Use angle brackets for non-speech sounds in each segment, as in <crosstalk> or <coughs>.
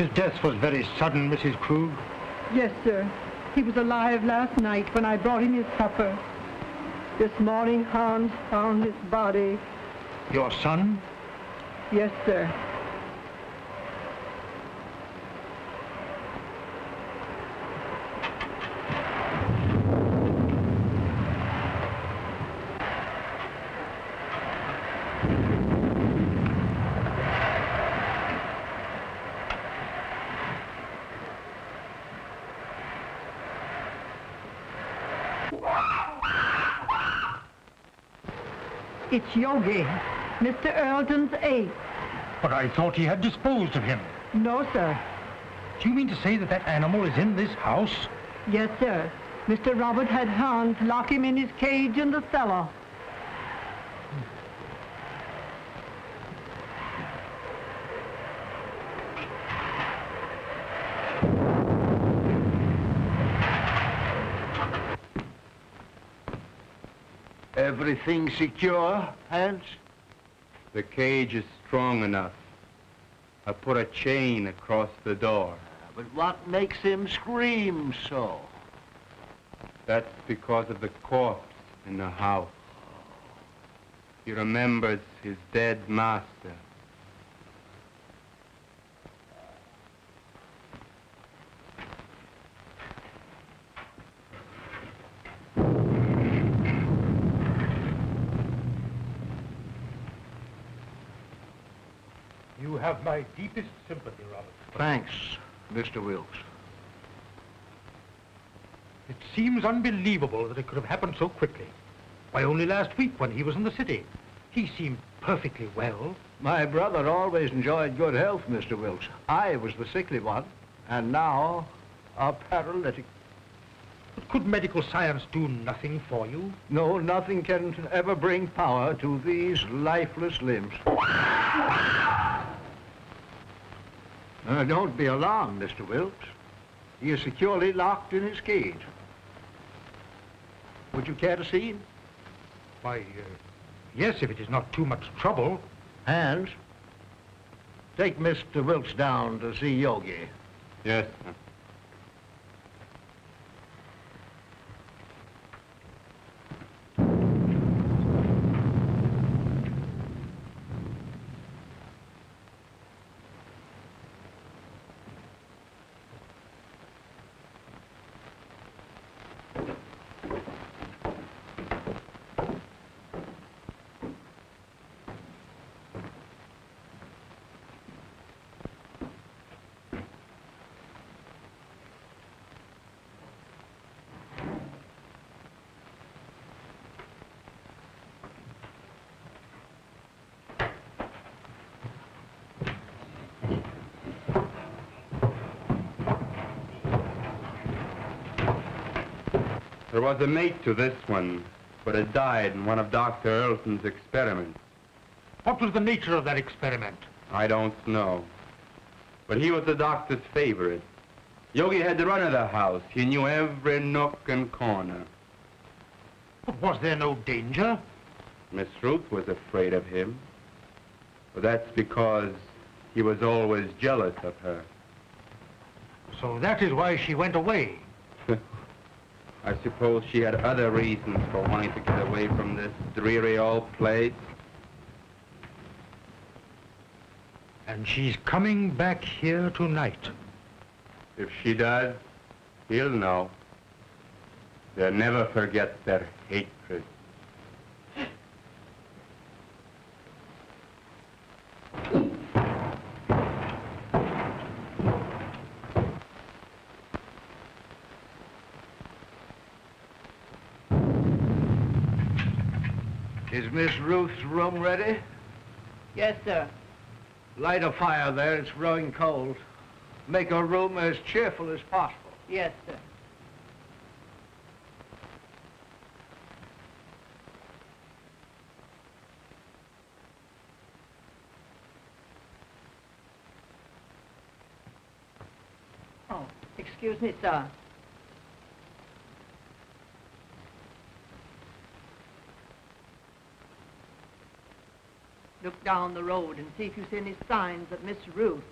His death was very sudden, Mrs. Krug. Yes, sir. He was alive last night when I brought him his supper. This morning, Hans found his body. Your son? Yes, sir. It's Yogi, Mr. Earlton's ape. But I thought he had disposed of him. No, sir. Do you mean to say that that animal is in this house? Yes, sir. Mr. Robert had Hans lock him in his cage in the cellar. Everything secure, Hans? The cage is strong enough. I put a chain across the door. Ah, but what makes him scream so? That's because of the corpse in the house. He remembers his dead master. You have my deepest sympathy, Robert. Thanks, Mr. Wilkes. It seems unbelievable that it could have happened so quickly. Why, only last week when he was in the city. He seemed perfectly well. My brother always enjoyed good health, Mr. Wilkes. I was the sickly one, and now a paralytic. But could medical science do nothing for you? No, nothing can ever bring power to these lifeless limbs. Uh, don't be alarmed, Mr. Wilkes. He is securely locked in his cage. Would you care to see him? Why, uh, yes, if it is not too much trouble. Hans, take Mr. Wilkes down to see Yogi. Yes, sir. There was a mate to this one, but it died in one of Dr. Earlton's experiments. What was the nature of that experiment? I don't know. But he was the doctor's favorite. Yogi had the run of the house. He knew every nook and corner. But was there no danger? Miss Ruth was afraid of him. But that's because he was always jealous of her. So that is why she went away. I suppose she had other reasons for wanting to get away from this dreary old place. And she's coming back here tonight. If she does, he'll know. They'll never forget their hatred. Is Miss Ruth's room ready? Yes, sir. Light a fire there. It's growing cold. Make her room as cheerful as possible. Yes, sir. Oh, excuse me, sir. Look down the road and see if you see any signs of Miss Ruth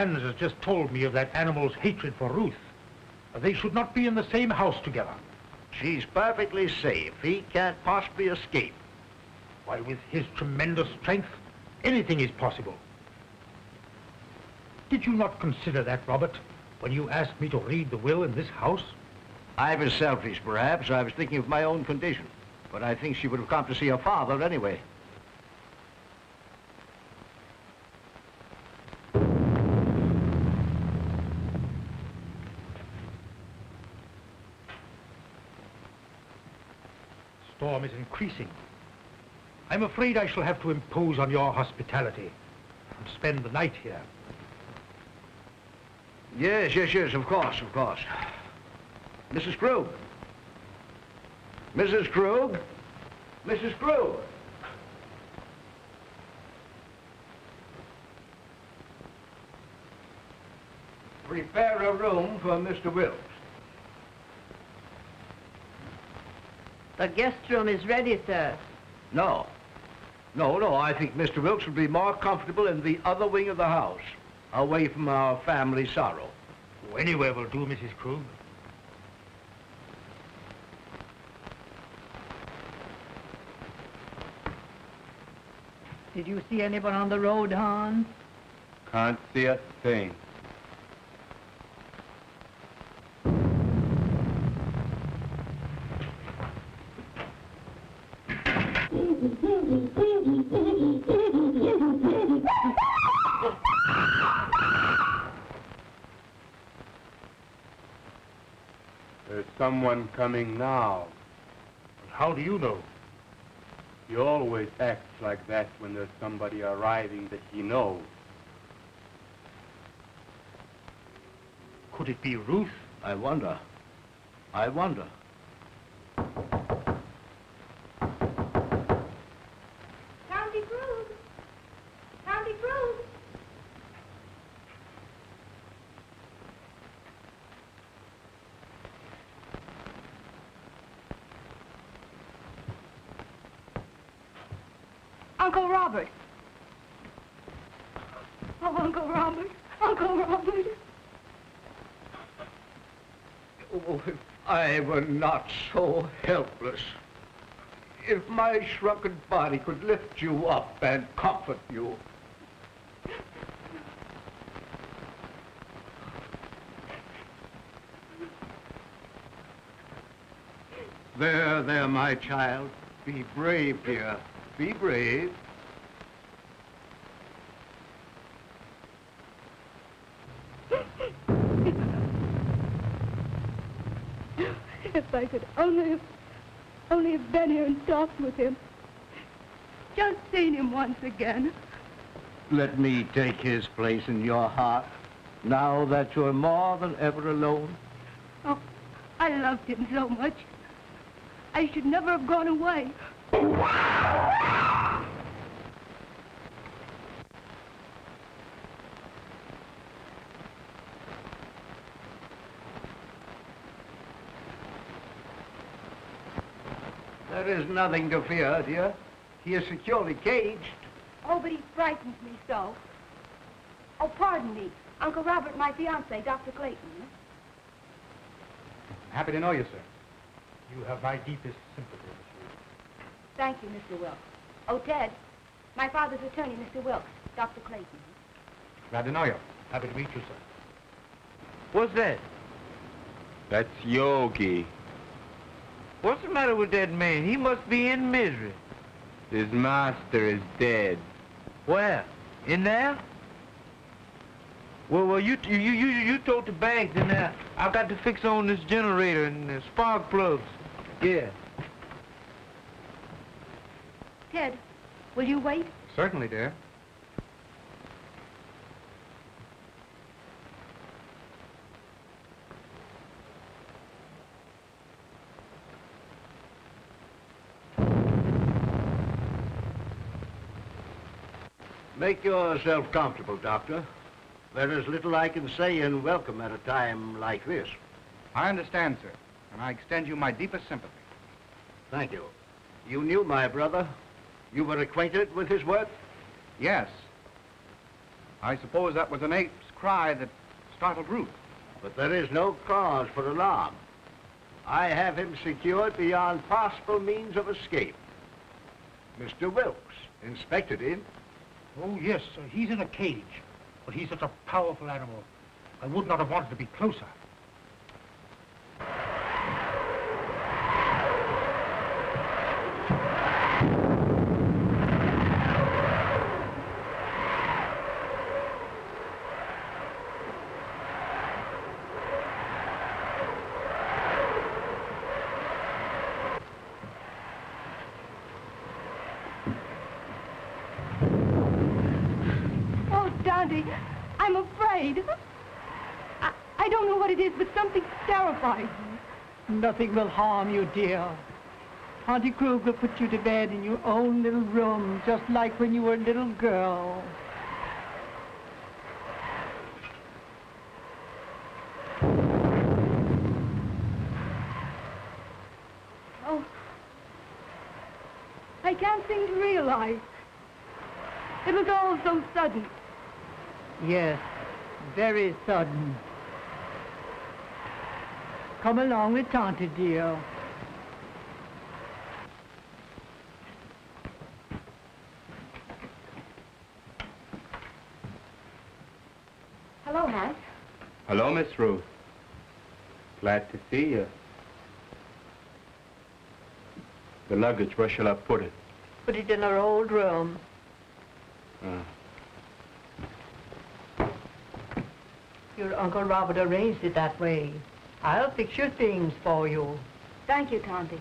Hans has just told me of that animal's hatred for Ruth. They should not be in the same house together. She's perfectly safe. He can't possibly escape. Why, with his tremendous strength, anything is possible. Did you not consider that, Robert, when you asked me to read the will in this house? I was selfish, perhaps. I was thinking of my own condition. But I think she would have come to see her father anyway. Storm is increasing. I'm afraid I shall have to impose on your hospitality and spend the night here. Yes, yes, yes, of course, of course. Mrs. Krug. Mrs. Krug? Mrs. Krug? Prepare a room for Mr. Wilkes. The guest room is ready, sir. No. No, no, I think Mr. Wilkes would be more comfortable in the other wing of the house, away from our family sorrow. Oh, anywhere will do, Mrs. Krug. Did you see anyone on the road, Hans? Can't see a thing. <laughs> There's someone coming now. How do you know? He always acts like that when there's somebody arriving that he knows. Could it be Ruth? I wonder. I wonder. Tante Krug. Tante Krug. Uncle Robert. Oh, Uncle Robert. Uncle Robert. Oh, <laughs> if I were not so helpless. If my shrunken body could lift you up and comfort you. There, there, my child. Be brave, dear. Be brave. If I could only have, only have been here and talked with him. Just seen him once again. Let me take his place in your heart, now that you're more than ever alone. Oh, I loved him so much. I should never have gone away. <laughs> There is nothing to fear, dear. He is securely caged. Oh, but he frightens me so. Oh, pardon me. Uncle Robert, my fiance, Dr. Clayton. I'm Happy to know you, sir. You have my deepest sympathy, Miss Ruth. Thank you, Mr. Wilkes. Oh, Ted, my father's attorney, Mr. Wilkes, Dr. Clayton. Glad to know you. Happy to meet you, sir. What's that? That's Yogi. What's the matter with that man? He must be in misery. His master is dead. Where? In there? Well, well, you you you you told the bank in there. I've got to fix on this generator and the spark plugs. Yeah. Ted, will you wait? Certainly, dear. Make yourself comfortable, Doctor. There is little I can say in welcome at a time like this. I understand, sir, and I extend you my deepest sympathy. Thank you. You knew my brother. You were acquainted with his work? Yes. I suppose that was an ape's cry that startled Ruth. But there is no cause for alarm. I have him secured beyond possible means of escape. Mr. Wilkes inspected him. Oh, yes, sir. He's in a cage. But he's such a powerful animal. I would not have wanted to be closer. Oh, Tante, I'm afraid. I, I don't know what it is, but something terrifies me. Nothing will harm you, dear. Auntie Kruger put you to bed in your own little room, just like when you were a little girl. Oh, I can't seem to realize. It was all so sudden. Yes, very sudden. Come along with Tante, dear. Hello, Hans. Hello, Miss Ruth. Glad to see you. The luggage, where shall I put it? Put it in our old room. Uh, Your Uncle Robert arranged it that way. I'll fix your things for you. Thank you, Tante.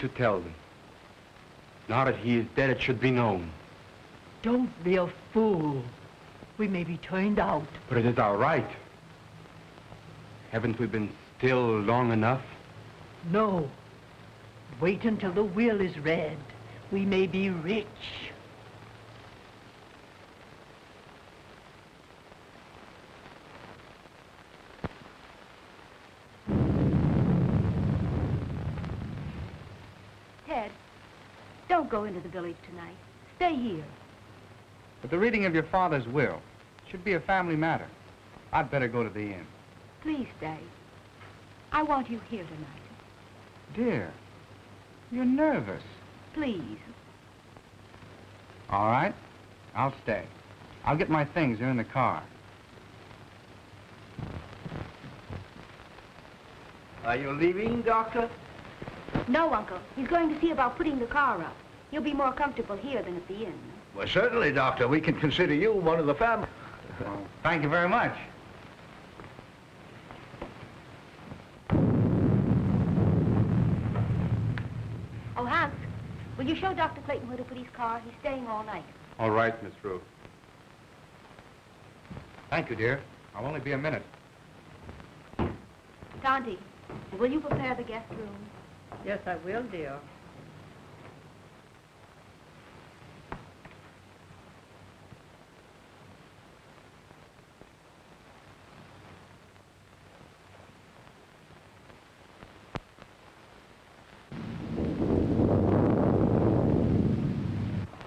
To tell them. Now that he is dead, it should be known. Don't be a fool. We may be turned out. But it is our right. Haven't we been still long enough? No. Wait until the will is read. We may be rich. Ted, don't go into the village tonight. Stay here. But the reading of your father's will should be a family matter. I'd better go to the inn. Please stay. I want you here tonight. Dear, you're nervous. Please. All right, I'll stay. I'll get my things. They're in the car. Are you leaving, Doctor? No, Uncle. He's going to see about putting the car up. You'll be more comfortable here than at the inn. Well, certainly, Doctor. We can consider you one of the family. Well, thank you very much. Oh, Hans, will you show Dr. Clayton where to put his car? He's staying all night. All right, Miss Ruth. Thank you, dear. I'll only be a minute. Tante, will you prepare the guest room? Yes, I will, dear.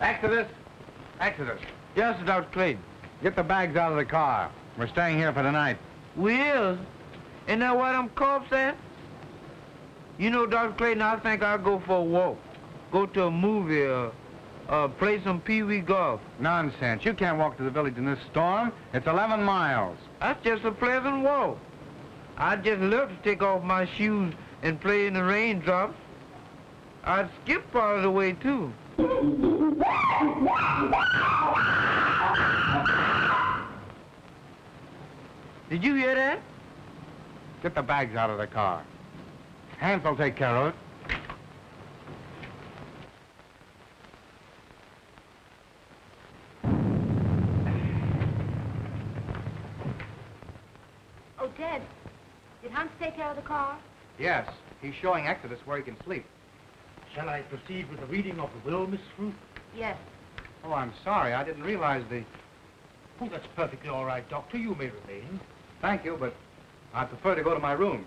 Exodus! Exodus! Yes, Dr. Clayton. Get the bags out of the car. We're staying here for the night. We is. Isn't that what them cops at? You know, Dr. Clayton, I think I'll go for a walk. Go to a movie or uh, play some pee-wee golf. Nonsense. You can't walk to the village in this storm. It's 11 miles. That's just a pleasant walk. I'd just love to take off my shoes and play in the raindrops. I'd skip part of the way, too. Did you hear that? Get the bags out of the car. Hans will take care of it. Oh, Ted, did Hans take care of the car? Yes, he's showing Exodus where he can sleep. Shall I proceed with the reading of the will, Miss Ruth? Yes. Oh, I'm sorry. I didn't realize the... Oh, that's perfectly all right, Doctor. You may remain. Thank you, but I prefer to go to my room.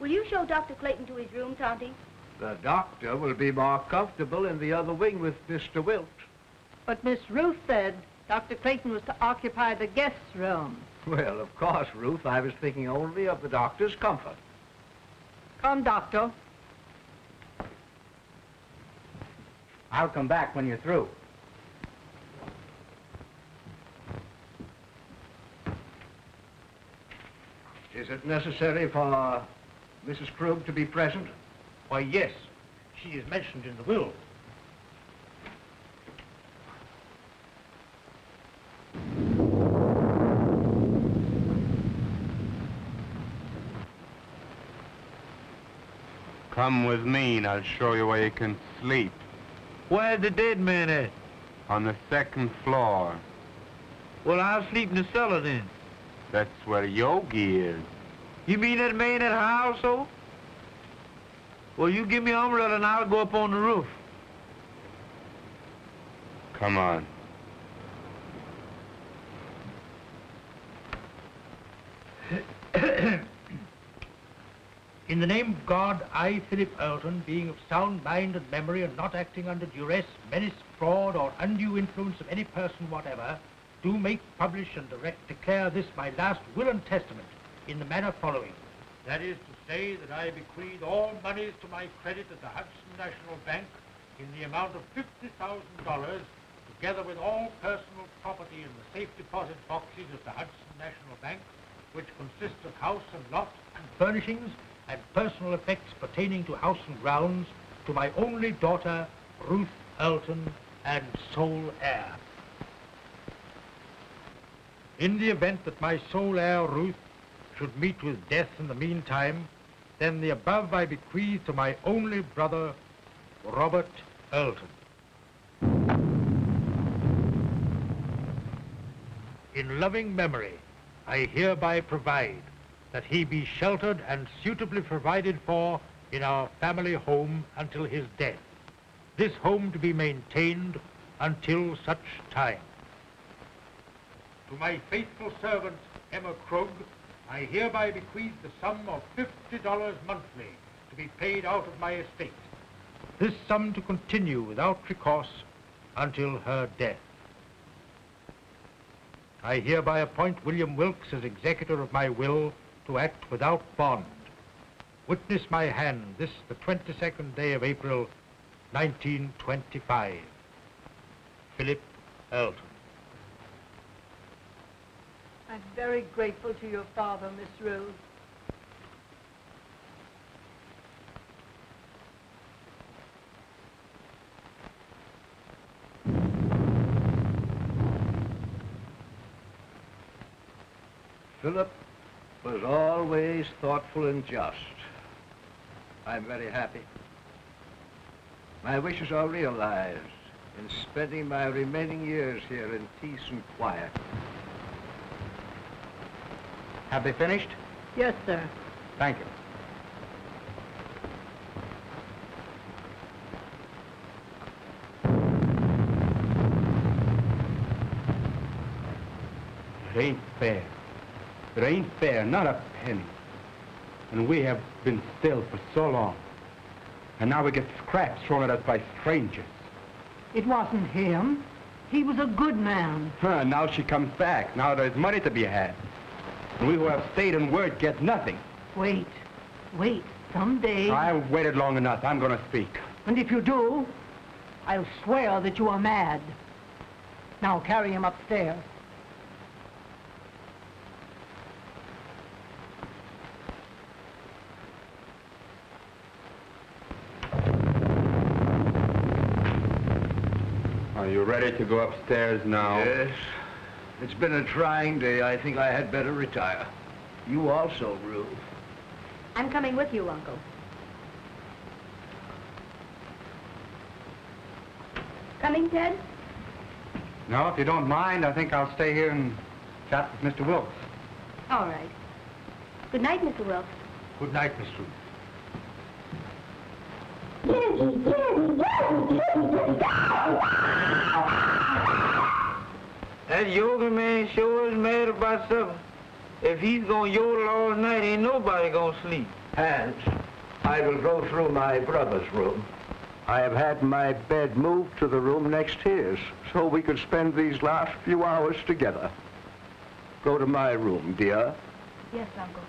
Will you show Dr. Clayton to his room, Tante? The doctor will be more comfortable in the other wing with Mr. Wilt. But Miss Ruth said Dr. Clayton was to occupy the guest's room. Well, of course, Ruth, I was thinking only of the doctor's comfort. Come, Doctor. I'll come back when you're through. Is it necessary for Mrs. Krug to be present? Why, yes. She is mentioned in the will. Come with me and I'll show you where you can sleep. Where's the dead man at? On the second floor. Well, I'll sleep in the cellar then. That's where Yogi is. You mean that man at her household? Well, you give me an umbrella and I'll go up on the roof. Come on. <coughs> In the name of God, I, Philip Earlton, being of sound mind and memory and not acting under duress, menace, fraud, or undue influence of any person whatever, do make, publish, and direct declare this my last will and testament in the manner following. That is to say that I bequeath all monies to my credit at the Hudson National Bank in the amount of $50,000, together with all personal property in the safe deposit boxes of the Hudson National Bank, which consists of house and lot and furnishings and personal effects pertaining to house and grounds, to my only daughter, Ruth Earlton, and sole heir. In the event that my sole heir, Ruth, should meet with death in the meantime, then the above I bequeath to my only brother, Robert Earlton. In loving memory, I hereby provide that he be sheltered and suitably provided for in our family home until his death. This home to be maintained until such time. To my faithful servant, Emma Krug, I hereby bequeath the sum of $50 monthly to be paid out of my estate. This sum to continue without recourse until her death. I hereby appoint William Wilkes as executor of my will to act without bond. Witness my hand this the 22nd day of April, 1925. Philip Earlton. I'm very grateful to your father, Miss Ruth. Philip was always thoughtful and just. I'm very happy. My wishes are realized in spending my remaining years here in peace and quiet. Have they finished? Yes, sir. Thank you. It ain't fair. It ain't fair, not a penny. And we have been still for so long. And now we get scraps thrown at us by strangers. It wasn't him. He was a good man. Huh, now she comes back. Now there's money to be had. And we who have stayed in word get nothing. Wait, wait. Someday, I've waited long enough. I'm going to speak. and if you do, I'll swear that you are mad. Now carry him upstairs. Are you ready to go upstairs now? Yes. It's been a trying day. I think I had better retire. You also, Ruth. I'm coming with you, Uncle. Coming, Ted? No, if you don't mind, I think I'll stay here and chat with Mr. Wilkes. All right. Good night, Mr. Wilkes. Good night, Miss Ruth. That yoga man sure is mad about something. If he's gonna yodel all night, ain't nobody gonna sleep. Hans, I will go through my brother's room. I have had my bed moved to the room next his, so we could spend these last few hours together. Go to my room, dear. Yes, Uncle.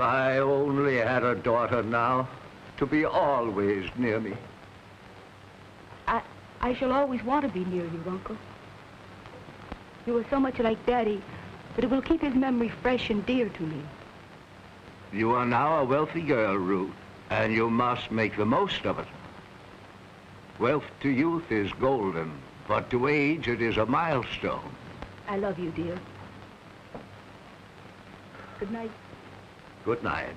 I only had a daughter now, to be always near me. I, I shall always want to be near you, Uncle. You are so much like Daddy that it will keep his memory fresh and dear to me. You are now a wealthy girl, Ruth, and you must make the most of it. Wealth to youth is golden, but to age it is a milestone. I love you, dear. Good night. Good night.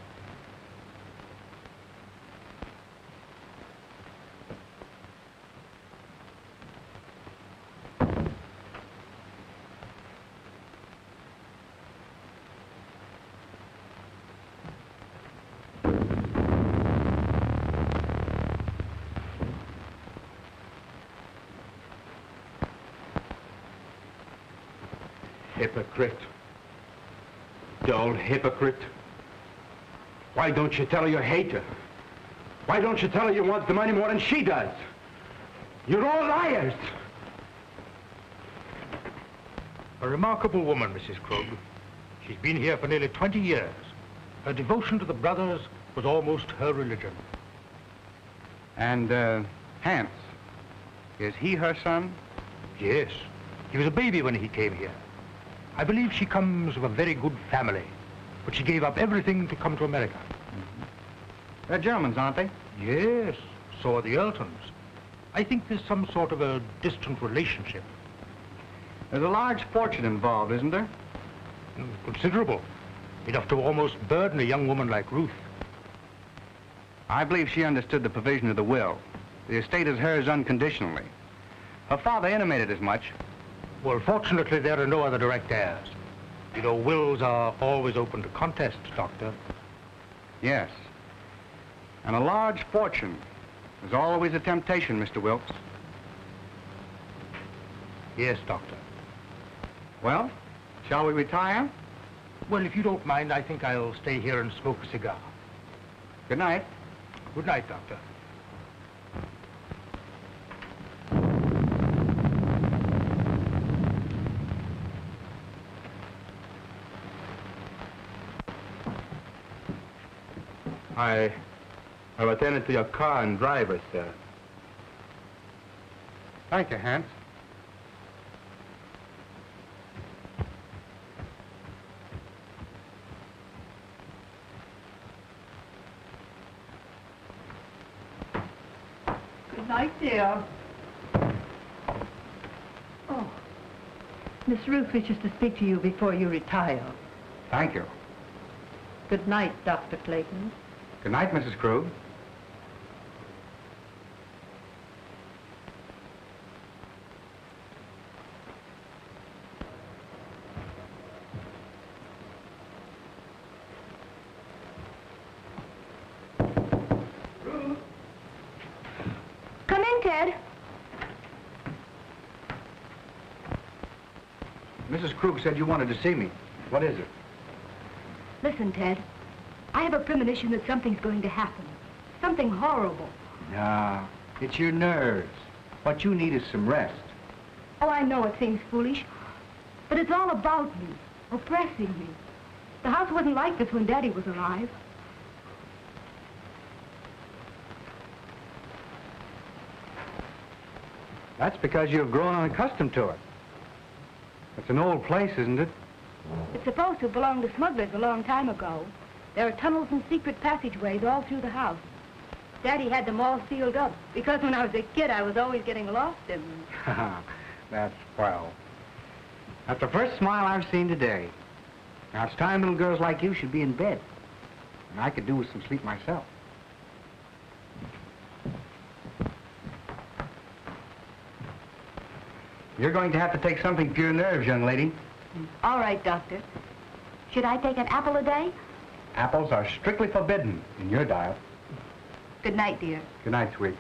Hypocrite. Dull hypocrite. Why don't you tell her you hate her? Why don't you tell her you want the money more than she does? You're all liars. A remarkable woman, Mrs. Krug. She's been here for nearly 20 years. Her devotion to the brothers was almost her religion. And, uh, Hans, is he her son? Yes. He was a baby when he came here. I believe she comes of a very good family, but she gave up everything to come to America. They're Germans, aren't they? Yes, so are the Earltons. I think there's some sort of a distant relationship. There's a large fortune involved, isn't there? Mm, Considerable. Enough to almost burden a young woman like Ruth. I believe she understood the provision of the will. The estate is hers unconditionally. Her father intimated as much. Well, fortunately, there are no other direct heirs. You know, wills are always open to contest, Doctor. Yes. And a large fortune is always a temptation, Mr. Wilkes. Yes, Doctor. Well, shall we retire? Well, if you don't mind, I think I'll stay here and smoke a cigar. Good night. Good night, Doctor. I I've attended to your car and driver, sir. Thank you, Hans. Good night, dear. Oh, Miss Ruth wishes to speak to you before you retire. Thank you. Good night, Dr. Clayton. Good night, Mrs. Krug. Come in, Ted. Mrs. Krug said you wanted to see me. What is it? Listen, Ted. I have a premonition that something's going to happen. Something horrible. No, it's your nerves. What you need is some rest. Oh, I know it seems foolish, but it's all about me, oppressing me. The house wasn't like this when Daddy was alive. That's because you've grown unaccustomed to it. It's an old place, isn't it? It's supposed to belong to smugglers a long time ago. There are tunnels and secret passageways all through the house. Daddy had them all sealed up because when I was a kid, I was always getting lost in them. <laughs> That's swell. That's the first smile I've seen today. Now, it's time little girls like you should be in bed. And I could do with some sleep myself. You're going to have to take something for your nerves, young lady. All right, Doctor. Should I take an apple a day? Apples are strictly forbidden in your diet. Good night, dear. Good night, sweet.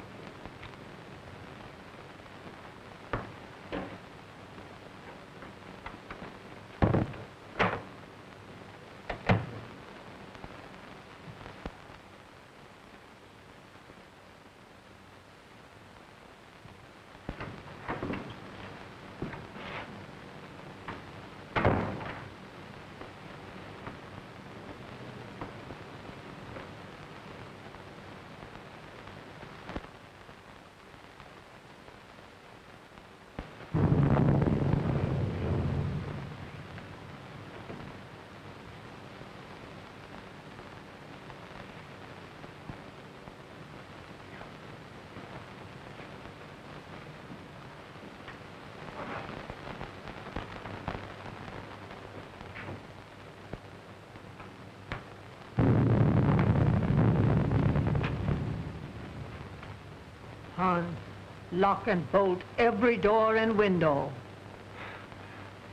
Lock and bolt every door and window.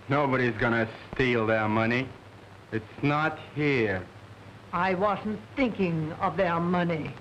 Nobody's gonna steal their money. It's not here. I wasn't thinking of their money.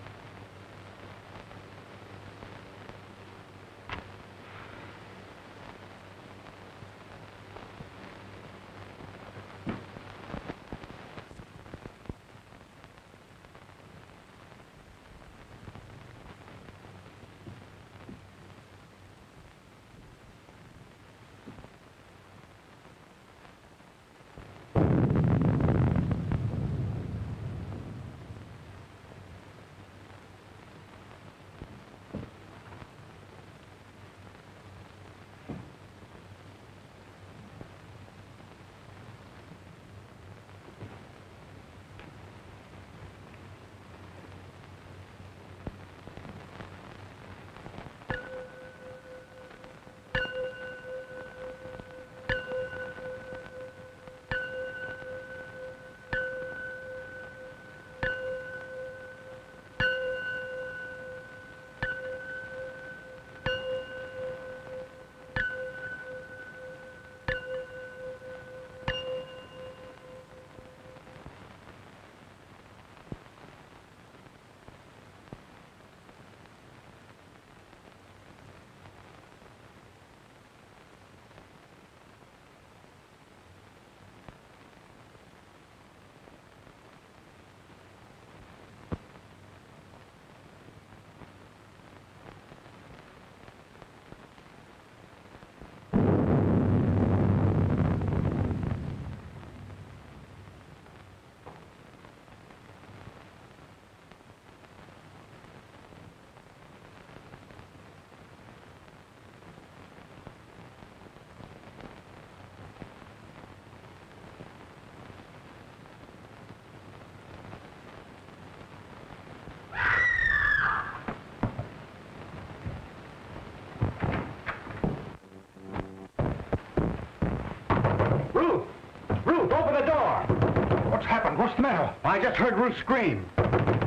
What's the matter? I just heard Ruth scream.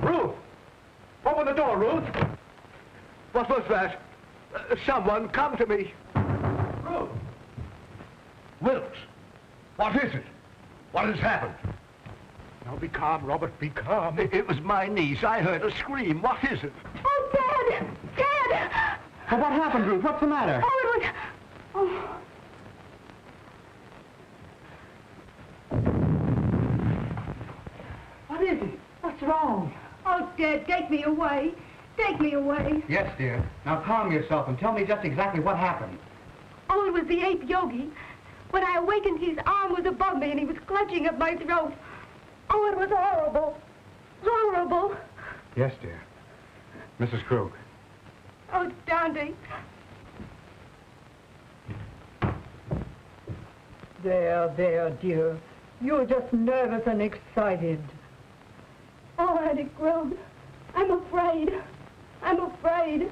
Ruth! Open the door, Ruth! What was that? Uh, someone come to me. Ruth! Wilkes! What is it? What has happened? Now be calm, Robert, be calm. It, it was my niece. I heard a scream. What is it? Oh, Dad! Dad! Well, what happened, Ruth? What's the matter? Oh, it was... Oh. What is it? What's wrong? Oh, Dad, take me away. Take me away. Yes, dear. Now calm yourself and tell me just exactly what happened. Oh, it was the ape Yogi. When I awakened, his arm was above me and he was clutching at my throat. Oh, it was horrible. Horrible. Yes, dear. Mrs. Krug. Oh, Tante. There, there, dear. You're just nervous and excited. Oh, Auntie Krug, I'm afraid. I'm afraid.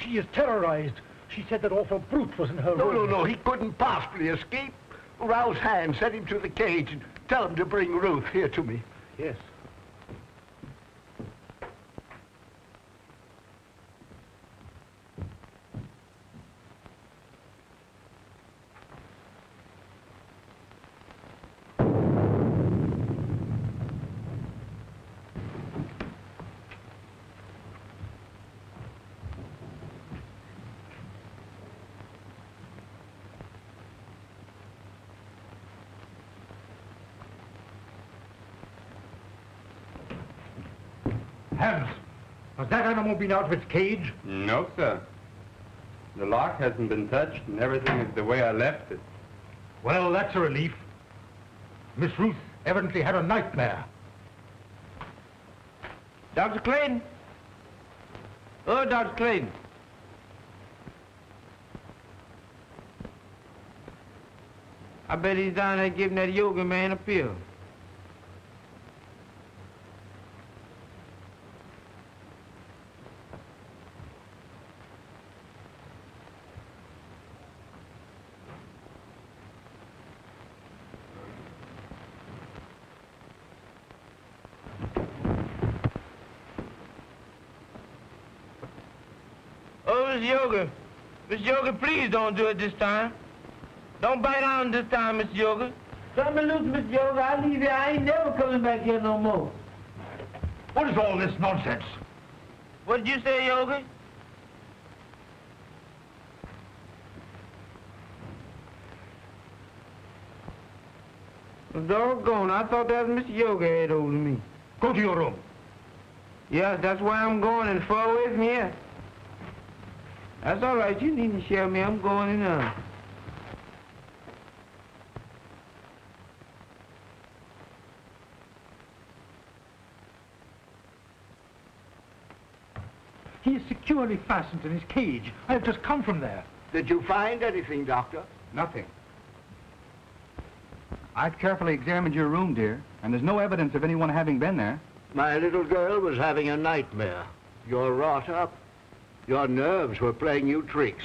She is terrorized. She said that awful brute was in her No, no, room. no, he couldn't possibly escape. Rouse Hans, send him to the cage and tell him to bring Ruth here to me. Yes. Hans, has that animal been out of its cage? No, sir. The lock hasn't been touched, and everything is the way I left it. Well, that's a relief. Miss Ruth evidently had a nightmare. Dr. Clayton? Oh, Dr. Clayton. I bet he's down there giving that yoga man a pill. Miss Yogi. Miss Yogi, please don't do it this time. Don't bite on this time, Miss Yogi. Cut me loose, Miss Yogi. I leave here. I ain't never coming back here no more. What is all this nonsense? What did you say, Yoga? The doggone, I thought that was Mr. Yogi had over me. Go to your room. Yeah, that's why I'm going and far away from here. That's all right. You needn't share me. I'm going in now. He is securely fastened in his cage. I have just come from there. Did you find anything, Doctor? Nothing. I've carefully examined your room, dear, and there's no evidence of anyone having been there. My little girl was having a nightmare. You're wrought up. Your nerves were playing you tricks.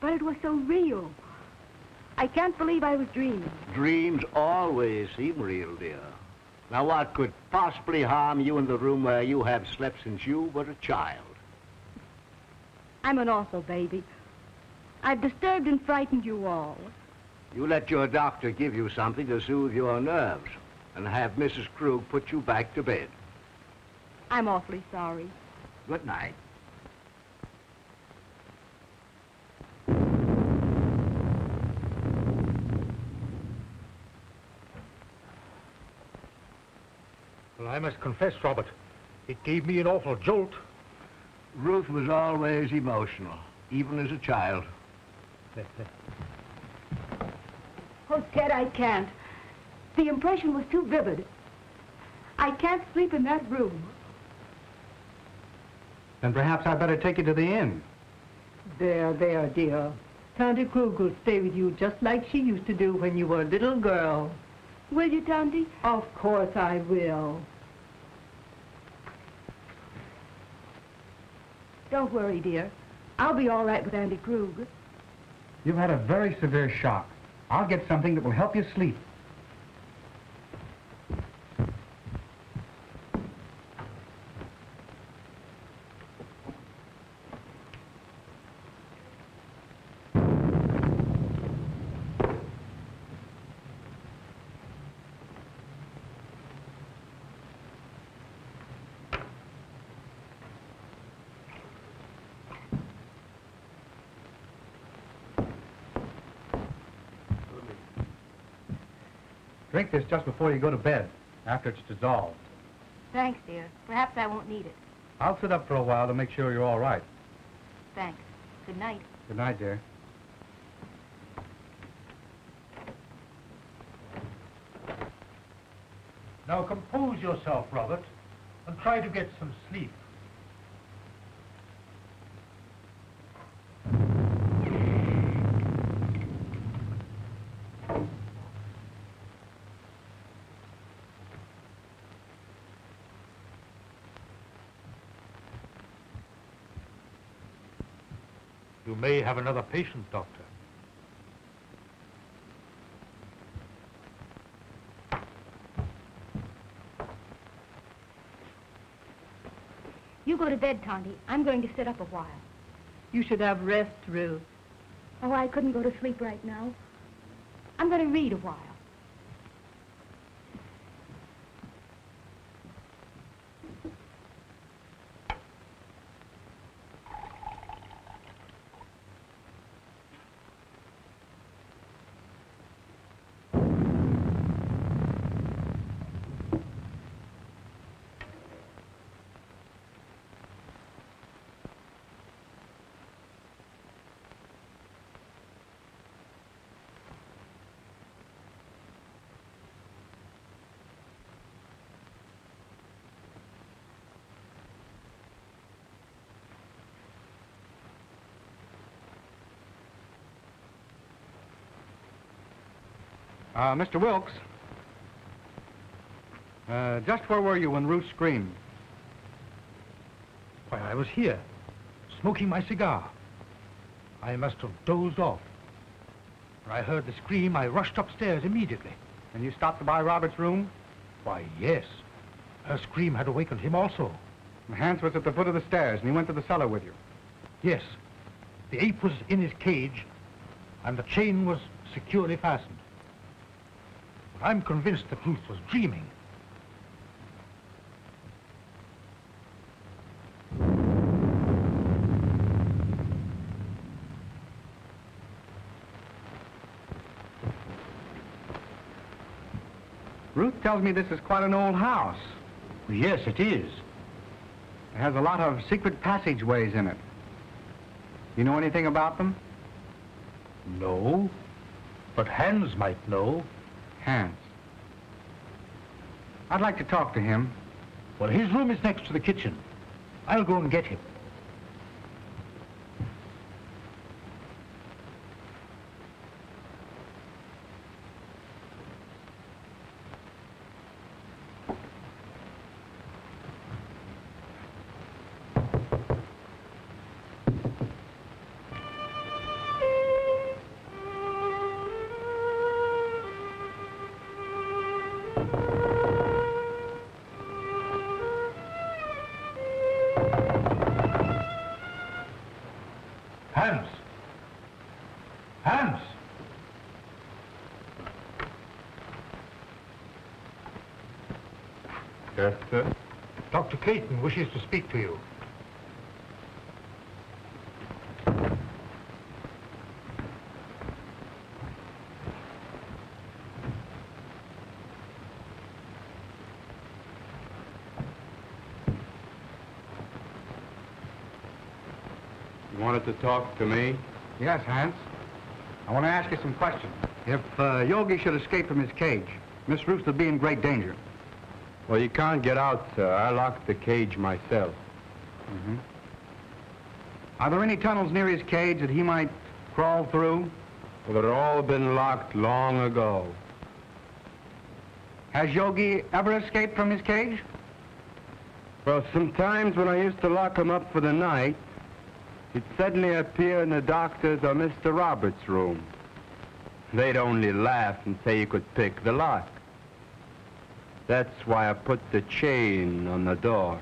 But it was so real. I can't believe I was dreaming. Dreams always seem real, dear. Now, what could possibly harm you in the room where you have slept since you were a child? I'm an awful baby. I've disturbed and frightened you all. You let your doctor give you something to soothe your nerves and have Mrs. Krug put you back to bed. I'm awfully sorry. Good night. Well, I must confess, Robert, it gave me an awful jolt. Ruth was always emotional, even as a child. <laughs> Oh, Ted, I can't. The impression was too vivid. I can't sleep in that room. Then perhaps I'd better take you to the inn. There, there, dear. Tante Krug will stay with you just like she used to do when you were a little girl. Will you, Tante? Of course I will. Don't worry, dear. I'll be all right with Tante Krug. You've had a very severe shock. I'll get something that will help you sleep. Drink this just before you go to bed, after it's dissolved. Thanks, dear. Perhaps I won't need it. I'll sit up for a while to make sure you're all right. Thanks. Good night. Good night, dear. Now compose yourself, Robert, and try to get some sleep. You may have another patient, Doctor. You go to bed, Tante. I'm going to sit up a while. You should have rest, Ruth. Oh, I couldn't go to sleep right now. I'm going to read a while. Uh, Mr. Wilkes. Uh, just where were you when Ruth screamed? Why, I was here, smoking my cigar. I must have dozed off. When I heard the scream, I rushed upstairs immediately. And you stopped by Robert's room? Why, yes. Her scream had awakened him also. Hans was at the foot of the stairs, and he went to the cellar with you. Yes. The ape was in his cage, and the chain was securely fastened. I'm convinced that Ruth was dreaming. Ruth tells me this is quite an old house. Yes, it is. It has a lot of secret passageways in it. You know anything about them? No. But Hans might know. Hans. I'd like to talk to him. Well, his room is next to the kitchen. I'll go and get him. Clayton wishes to speak to you. You wanted to talk to me? Yes, Hans. I want to ask you some questions. If uh, Yogi should escape from his cage, Miss Ruth would be in great danger. Well, you can't get out, sir. I locked the cage myself. Mm-hmm. Are there any tunnels near his cage that he might crawl through? Well, they've all been locked long ago. Has Yogi ever escaped from his cage? Well, sometimes when I used to lock him up for the night, he'd suddenly appear in the doctor's or Mr. Roberts' room. They'd only laugh and say you could pick the lock. That's why I put the chain on the door.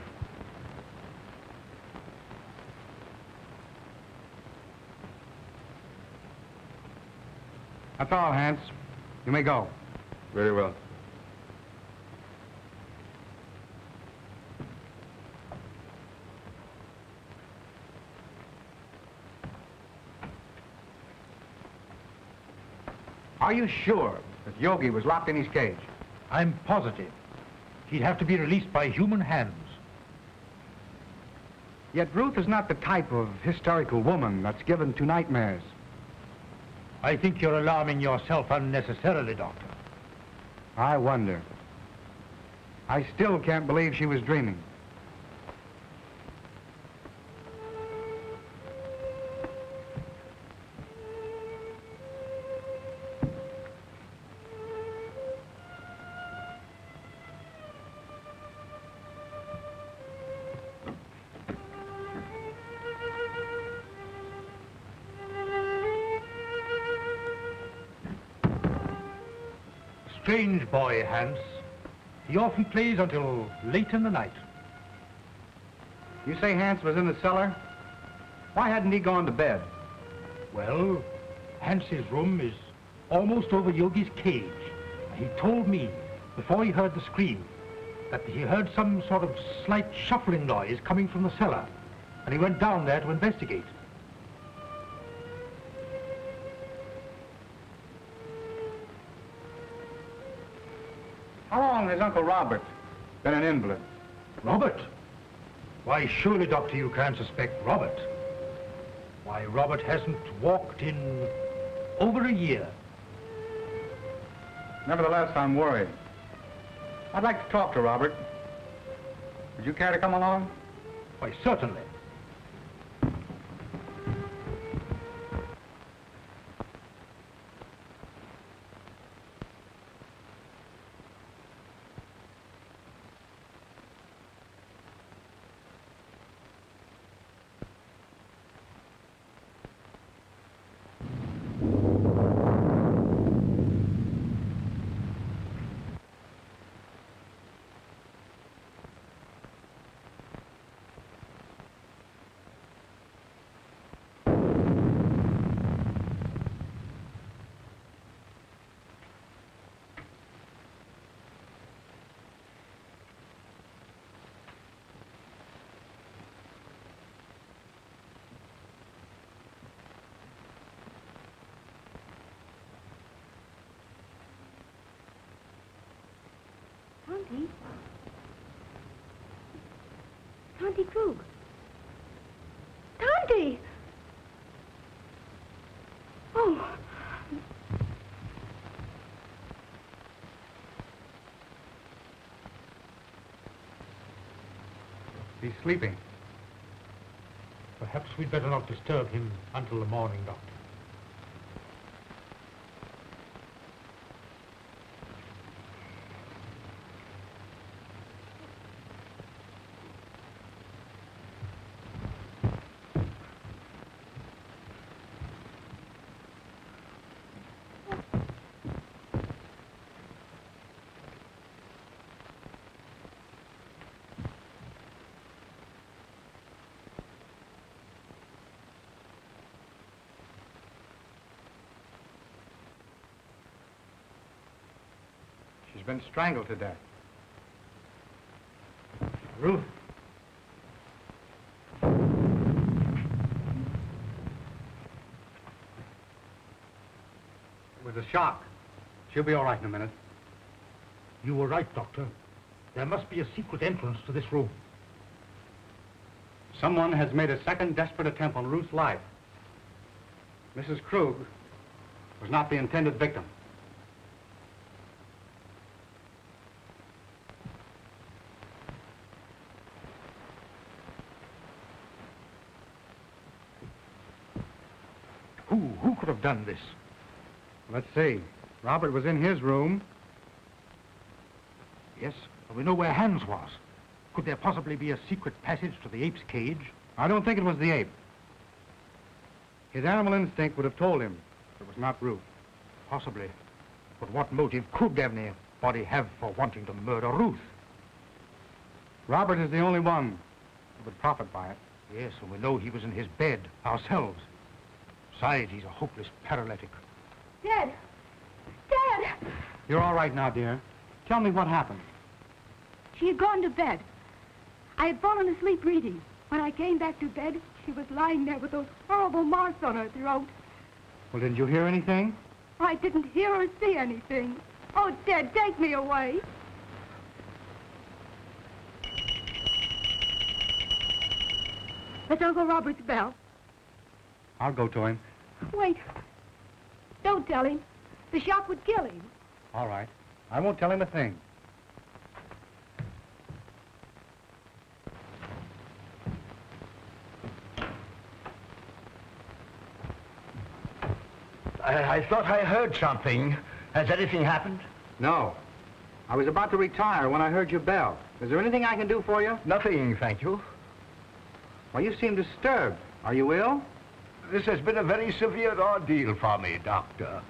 That's all, Hans. You may go. Very well. Are you sure that Yogi was locked in his cage? I'm positive. He'd have to be released by human hands. Yet Ruth is not the type of hysterical woman that's given to nightmares. I think you're alarming yourself unnecessarily, Doctor. I wonder. I still can't believe she was dreaming. Strange boy, Hans. He often plays until late in the night. You say Hans was in the cellar? Why hadn't he gone to bed? Well, Hans's room is almost over Yogi's cage. He told me, before he heard the scream, that he heard some sort of slight shuffling noise coming from the cellar, and he went down there to investigate. How long has Uncle Robert been an invalid? Robert? Why, surely, Doctor, you can't suspect Robert. Why, Robert hasn't walked in over a year. Nevertheless, I'm worried. I'd like to talk to Robert. Would you care to come along? Why, certainly. He's sleeping. Perhaps we'd better not disturb him until the morning, Doctor. She's been strangled to death. Ruth, It was a shock. She'll be all right in a minute. you were right, Doctor. There must be a secret entrance to this room. Someone has made a second desperate attempt on Ruth's life. Mrs. Krug was not the intended victim. Who, who could have done this? Let's see. Robert was in his room. Yes, and we know where Hans was. Could there possibly be a secret passage to the ape's cage? I don't think it was the ape. His animal instinct would have told him it was not Ruth. Possibly. But what motive could anybody have for wanting to murder Ruth? Robert is the only one who would profit by it. Yes, and we know he was in his bed ourselves. Besides, he's a hopeless paralytic. Dad! Dad! You're all right now, dear. Tell me what happened. She had gone to bed. I had fallen asleep reading. When I came back to bed, she was lying there with those horrible marks on her throat. Well, didn't you hear anything? I didn't hear or see anything. Oh, Dad, take me away. That's Uncle Robert's bell. I'll go to him. Wait. Don't tell him. The shock would kill him. All right. I won't tell him a thing. I, I thought I heard something. Has anything happened? No. I was about to retire when I heard your bell. Is there anything I can do for you? Nothing, thank you. Well, you seem disturbed. Are you ill? This has been a very severe ordeal for me, Doctor.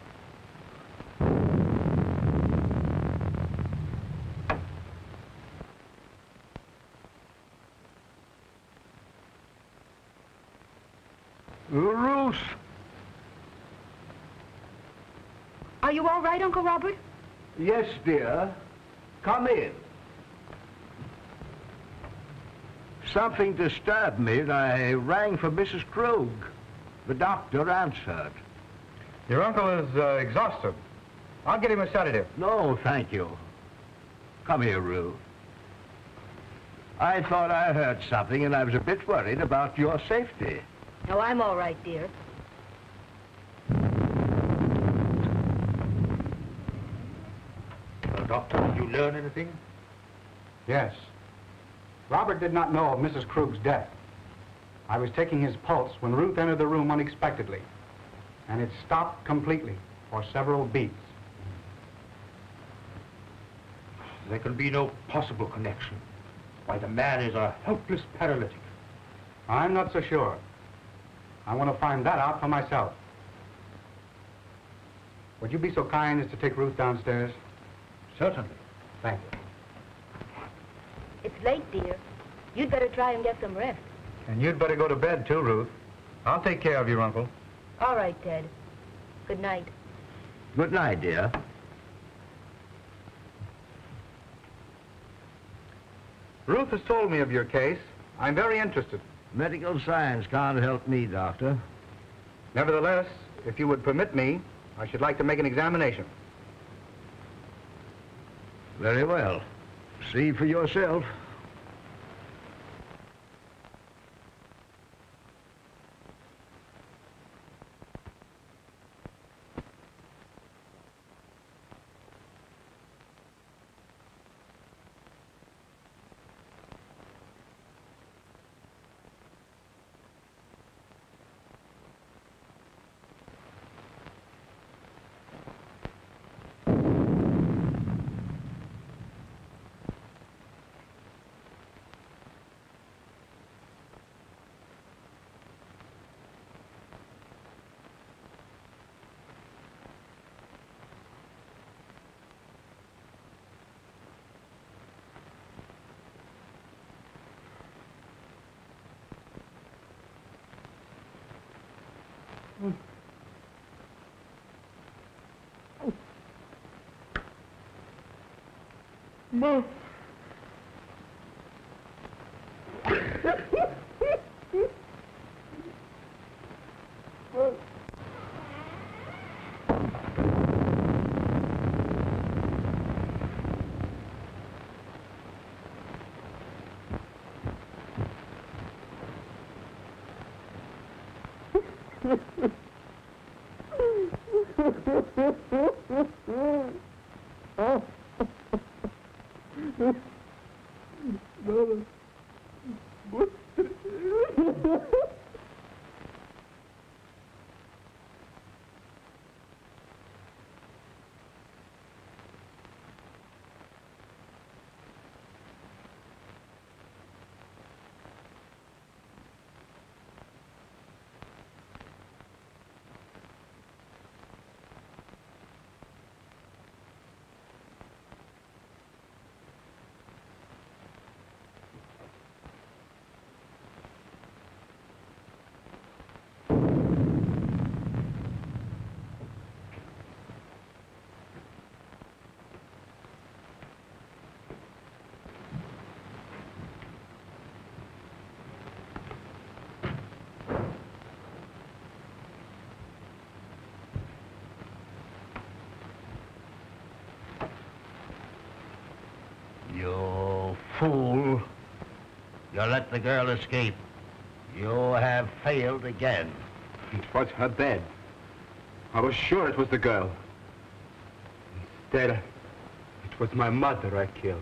Ruth! Are you all right, Uncle Robert? Yes, dear. Come in. Something disturbed me and I rang for Mrs. Krug. The doctor answered. Your uncle is uh, exhausted. I'll get him a sedative. No, thank you. Come here, Ruth. I thought I heard something and I was a bit worried about your safety. No, I'm all right, dear. Well, Doctor, did you learn anything? Yes. Robert did not know of Mrs. Krug's death. I was taking his pulse when Ruth entered the room unexpectedly, and it stopped completely for several beats. There can be no possible connection. Why, the man is a helpless paralytic. I'm not so sure. I want to find that out for myself. Would you be so kind as to take Ruth downstairs? Certainly. Thank you. It's late, dear. You'd better try and get some rest. And you'd better go to bed, too, Ruth. I'll take care of your uncle. All right, Ted. Good night. Good night, dear. Ruth has told me of your case. I'm very interested. Medical science can't help me, Doctor. Nevertheless, if you would permit me, I should like to make an examination. Very well. See for yourself. You fool. You let the girl escape. You have failed again. It was her bed. I was sure it was the girl. Instead, it was my mother I killed.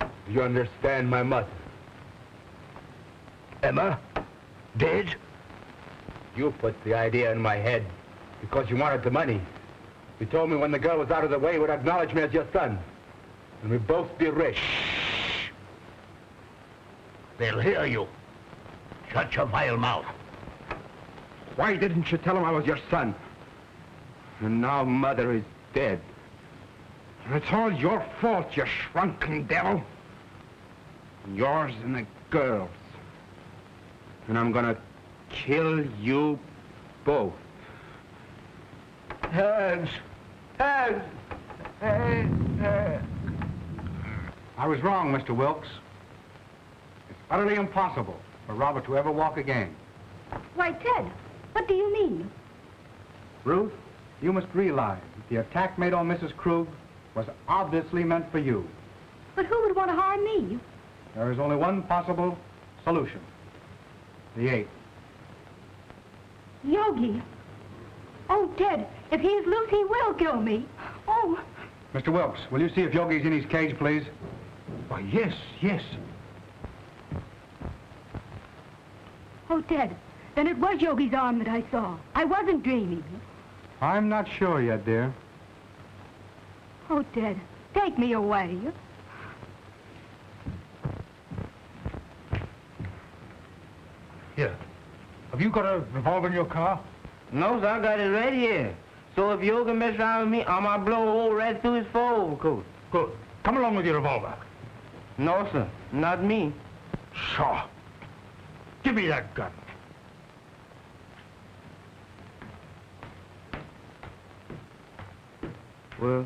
Do you understand my mother? Emma? Dead? You put the idea in my head. Because you wanted the money. You told me when the girl was out of the way, you would acknowledge me as your son. And we'd both be rich. They'll hear you. Shut your vile mouth. Why didn't you tell him I was your son? And now Mother is dead. And it's all your fault, you shrunken devil. Yours and the girl's. And I'm gonna kill you both. Hans! Hans! I was wrong, Mr. Wilkes. Utterly impossible for Robert to ever walk again. Why, Ted, what do you mean? Ruth, you must realize that the attack made on Mrs. Krug was obviously meant for you. But who would want to harm me? There is only one possible solution. The ape. Yogi. Oh, Ted, if he is loose, he will kill me. Oh, Mr. Wilkes, will you see if Yogi's in his cage, please? Why, yes, yes. Oh, Ted, then it was Yogi's arm that I saw. I wasn't dreaming. I'm not sure yet, dear. Oh, Ted, take me away. Here. Have you got a revolver in your car? No, sir, I got it right here. So if Yogi can mess around with me, I might blow a hole right through his fur overcoat. Good. Come along with your revolver. No, sir, not me. Sure. Give me that gun. Well,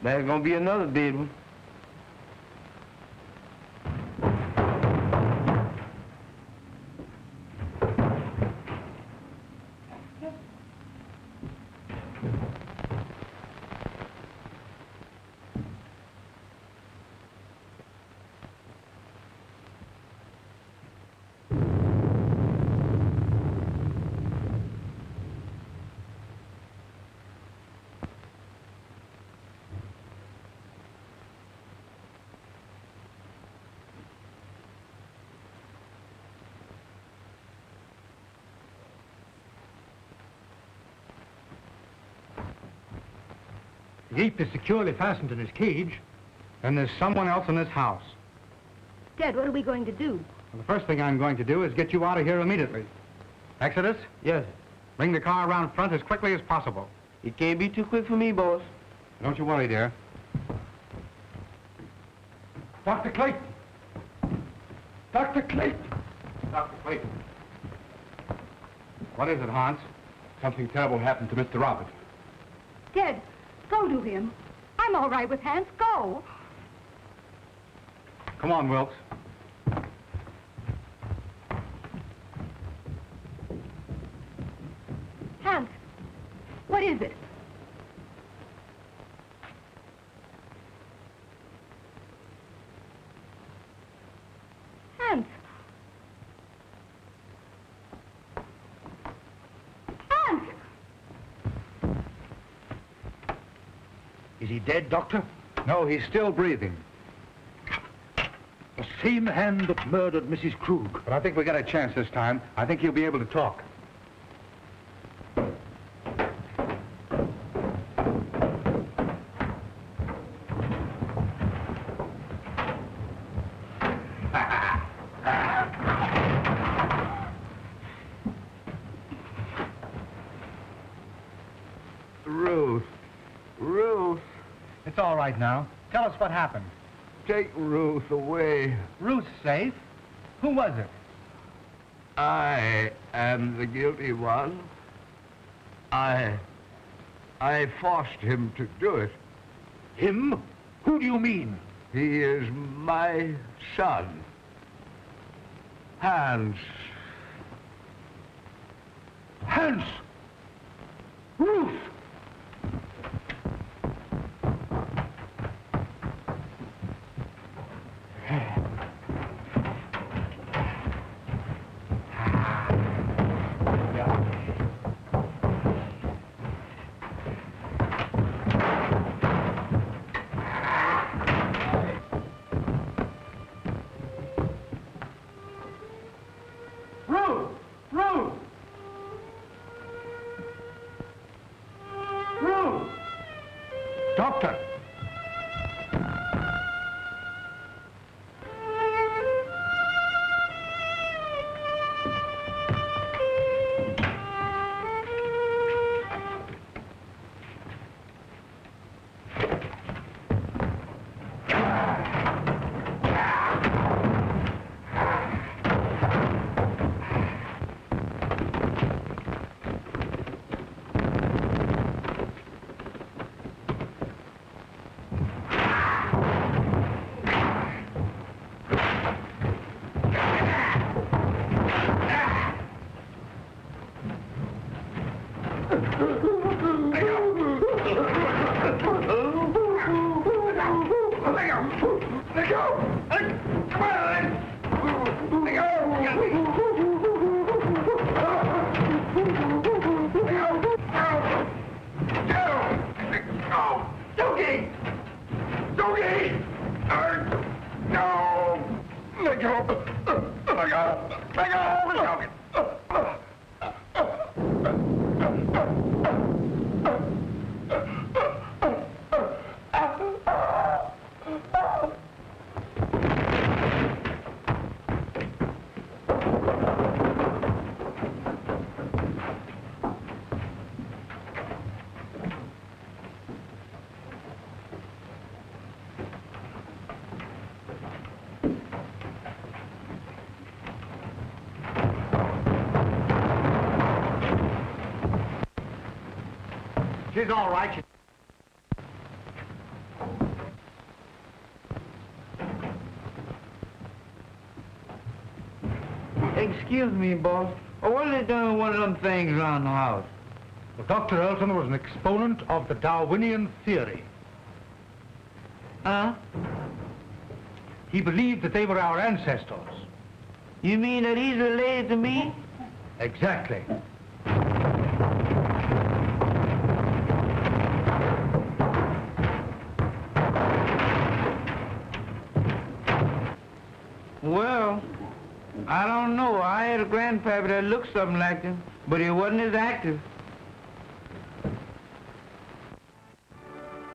there's gonna be another big one. The ape is securely fastened in his cage. Then there's someone else in this house. Ted, what are we going to do? Well, the first thing I'm going to do is get you out of here immediately. Exodus, Yes, bring the car around front as quickly as possible. it can't be too quick for me, boss. Don't you worry, dear. Dr. Clayton! Dr. Clayton! Dr. Clayton. What is it, Hans? Something terrible happened to Mr. Robert. Ted, go to him. I'm all right with Hans. Go. Come on, Wilkes. Hans, what is it? Hans. Hans! Is he dead, Doctor? No, he's still breathing. The same hand that murdered Mrs. Krug. But I think we got a chance this time. I think he'll be able to talk. Ruth. Ruth. It's all right now. Tell us what happened. Take Ruth away. Ruth's safe. Who was it? I am the guilty one. I... I forced him to do it. Him? Who do you mean? He is my son. Hans. Hans! She's all right. She... Excuse me, boss. Oh, what are they doing with one of them things around the house? Well, Dr. Earlton was an exponent of the Darwinian theory. Huh? He believed that they were our ancestors. You mean that he's related to me? Exactly. Looked something like him, but he wasn't as active.